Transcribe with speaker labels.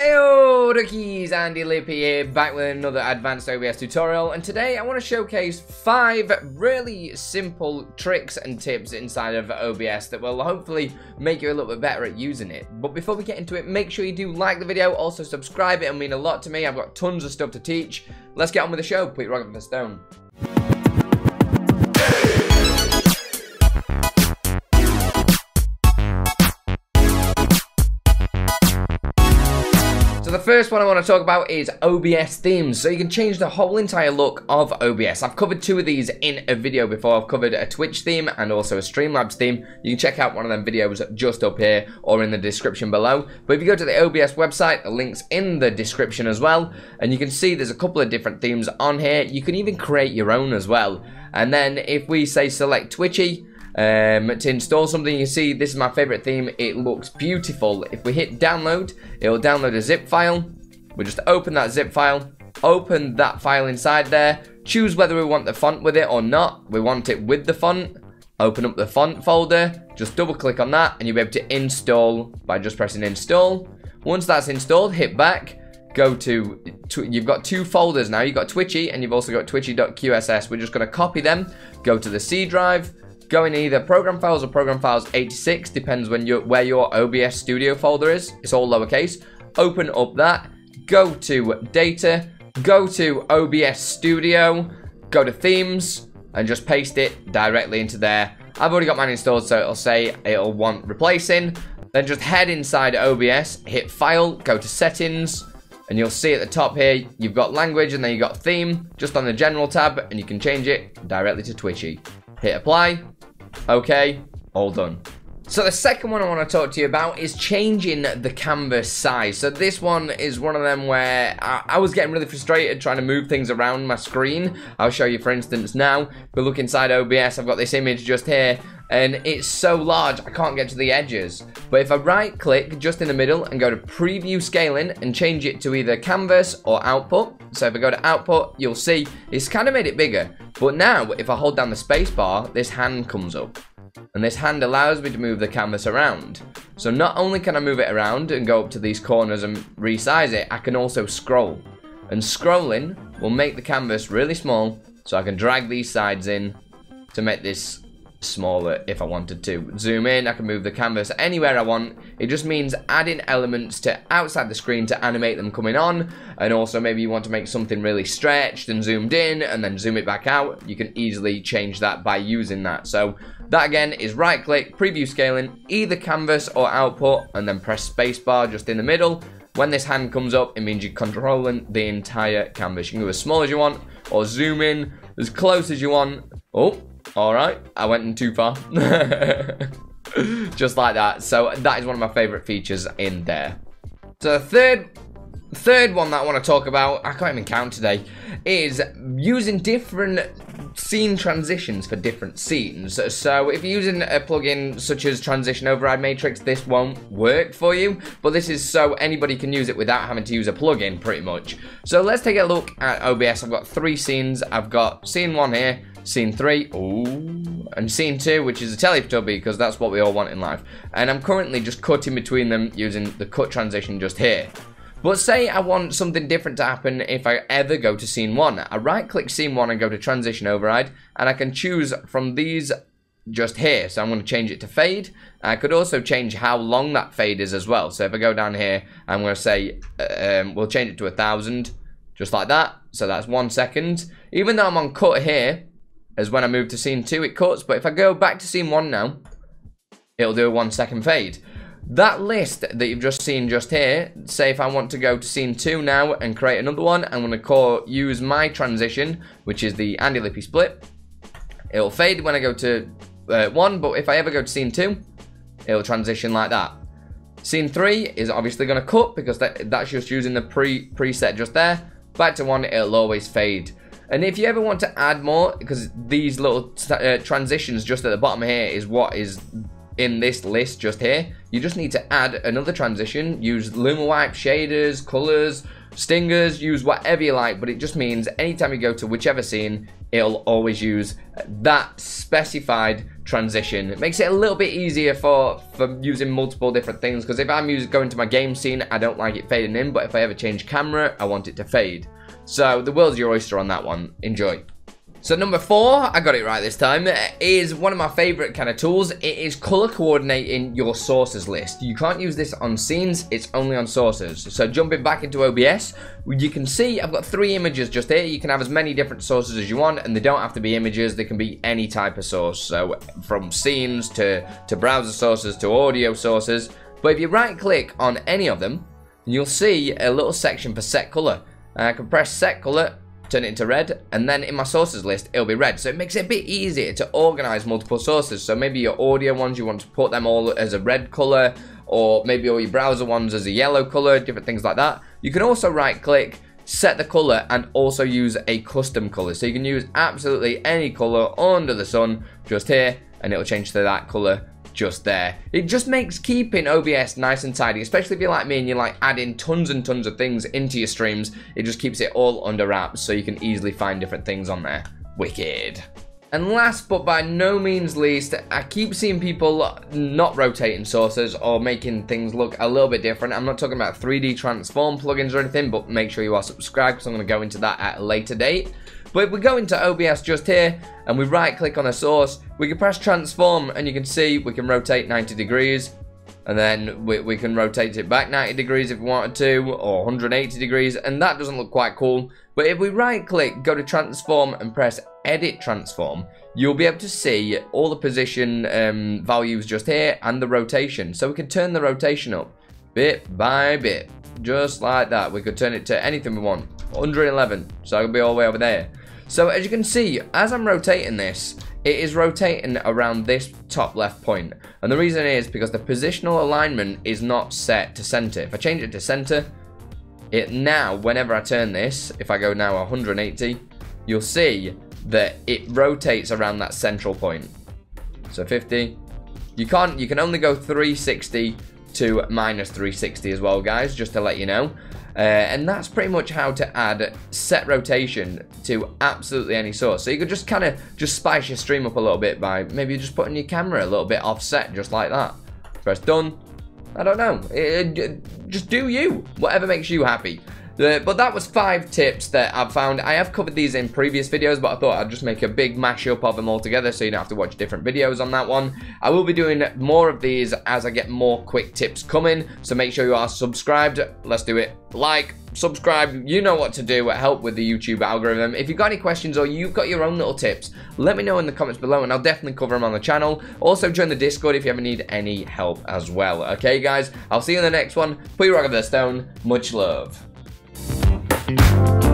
Speaker 1: Heyo rookies, Andilippi here, back with another advanced OBS tutorial, and today I want to showcase five really simple tricks and tips inside of OBS that will hopefully make you a little bit better at using it. But before we get into it, make sure you do like the video, also subscribe, it'll mean a lot to me, I've got tons of stuff to teach. Let's get on with the show, put your rocket the stone. First one I want to talk about is OBS themes. So you can change the whole entire look of OBS. I've covered two of these in a video before. I've covered a Twitch theme and also a Streamlabs theme. You can check out one of them videos just up here or in the description below. But if you go to the OBS website, the link's in the description as well. And you can see there's a couple of different themes on here. You can even create your own as well. And then if we say select Twitchy, um, to install something. You see, this is my favorite theme. It looks beautiful. If we hit download, it will download a zip file. We just open that zip file, open that file inside there, choose whether we want the font with it or not. We want it with the font. Open up the font folder, just double click on that, and you'll be able to install by just pressing install. Once that's installed, hit back, go to, you've got two folders now. You've got Twitchy and you've also got twitchy.qss. We're just going to copy them, go to the C drive, Go in either program files or program files 86, depends when you where your OBS studio folder is. It's all lowercase. Open up that, go to data, go to OBS studio, go to themes, and just paste it directly into there. I've already got mine installed, so it'll say it'll want replacing. Then just head inside OBS, hit file, go to settings, and you'll see at the top here, you've got language and then you've got theme, just on the general tab, and you can change it directly to Twitchy. Hit apply, Okay, all done. So the second one I want to talk to you about is changing the canvas size. So this one is one of them where I, I, was getting really frustrated trying to move things around my screen. I'll show you for instance now. We look inside OBS, I've got this image just here and it's so large I can't get to the edges. But if I right click just in the middle and go to preview scaling and change it to either canvas or output. So if I go to output, you'll see it's kind of made it bigger. But now if I hold down the space bar, this hand comes up and this hand allows me to move the canvas around. So not only can I move it around and go up to these corners and resize it, I can also scroll. And scrolling will make the canvas really small, so I can drag these sides in to make this smaller if I wanted to. Zoom in, I can move the canvas anywhere I want. It just means adding elements to outside the screen to animate them coming on. And also maybe you want to make something really stretched and zoomed in and then zoom it back out. You can easily change that by using that. So that again is right click, preview scaling, either canvas or output and then press spacebar just in the middle. When this hand comes up, it means you're controlling the entire canvas. You can go as small as you want or zoom in as close as you want. Oh, Alright, I went in too far. Just like that. So that is one of my favorite features in there. So the third third one that I want to talk about, I can't even count today, is using different scene transitions for different scenes. So if you're using a plugin such as Transition Override Matrix, this won't work for you, but this is so anybody can use it without having to use a plugin pretty much. So let's take a look at OBS. I've got three scenes. I've got scene one here, Scene 3, ooh, and Scene 2, which is a Teletubby, because that's what we all want in life. And I'm currently just cutting between them using the cut transition just here. But say I want something different to happen if I ever go to Scene 1. I right-click Scene 1 and go to Transition Override, and I can choose from these just here. So I'm going to change it to fade. I could also change how long that fade is as well. So if I go down here, I'm going to say, uh, um, we'll change it to a thousand, just like that. So that's one second. Even though I'm on cut here, as when I move to scene 2 it cuts, but if I go back to scene 1 now, it'll do a 1 second fade. That list that you've just seen just here, say if I want to go to scene 2 now and create another one, I'm to call use my transition, which is the Andilippi split. It'll fade when I go to uh, 1, but if I ever go to scene 2, it'll transition like that. Scene 3 is obviously going to cut because that, that's just using the pre preset just there. Back to 1, it'll always fade. And if you ever want to add more, because these little uh, transitions just at the bottom here is what is in this list just here, you just need to add another transition, use LumaWipe, shaders, colors, stingers, use whatever you like, but it just means anytime you go to whichever scene, it'll always use that specified transition. It makes it a little bit easier for, for using multiple different things because if I'm using, going to my game scene, I don't like it fading in, but if I ever change camera, I want it to fade. So the world's your oyster on that one. Enjoy. So number four, I got it right this time, is one of my favorite kind of tools. It is color coordinating your sources list. You can't use this on scenes, it's only on sources. So jumping back into OBS, you can see I've got three images just here. You can have as many different sources as you want, and they don't have to be images, they can be any type of source. So from scenes to, to browser sources to audio sources. But if you right click on any of them, you'll see a little section for set color. I can press set color turn it into red, and then in my sources list, it'll be red. So it makes it a bit easier to organize multiple sources. So maybe your audio ones, you want to put them all as a red color, or maybe all your browser ones as a yellow color, different things like that. You can also right click, set the color, and also use a custom color. So you can use absolutely any color under the sun, just here, and it'll change to that color just there. It just makes keeping OBS nice and tidy, especially if you're like me and you're like adding tons and tons of things into your streams. It just keeps it all under wraps so you can easily find different things on there. Wicked. And last but by no means least, I keep seeing people not rotating sources or making things look a little bit different. I'm not talking about 3D transform plugins or anything, but make sure you are subscribed because I'm going to go into that at a later date. But if we go into OBS just here and we right click on a source, we can press transform and you can see we can rotate 90 degrees and then we, we can rotate it back 90 degrees if we wanted to or 180 degrees and that doesn't look quite cool. But if we right click go to transform and press edit transform you'll be able to see all the position um, values just here and the rotation. So we can turn the rotation up bit by bit just like that. We could turn it to anything we want 111 so it'll be all the way over there. So as you can see, as I'm rotating this, it is rotating around this top left point. And the reason is because the positional alignment is not set to center. If I change it to center, it now, whenever I turn this, if I go now 180, you'll see that it rotates around that central point. So 50. You can't, you can only go 360 to minus 360 as well, guys, just to let you know. Uh, and that's pretty much how to add set rotation to absolutely any source. So you could just kind of just spice your stream up a little bit by maybe just putting your camera a little bit offset, just like that. Press done. I don't know. It, it, just do you. Whatever makes you happy. But that was five tips that I've found. I have covered these in previous videos, but I thought I'd just make a big mashup of them all together so you don't have to watch different videos on that one. I will be doing more of these as I get more quick tips coming, so make sure you are subscribed. Let's do it. Like, subscribe, you know what to do, help with the YouTube algorithm. If you've got any questions or you've got your own little tips, let me know in the comments below and I'll definitely cover them on the channel. Also join the Discord if you ever need any help as well. Okay guys, I'll see you in the next one. Put your rock of the stone. Much love. Thank you.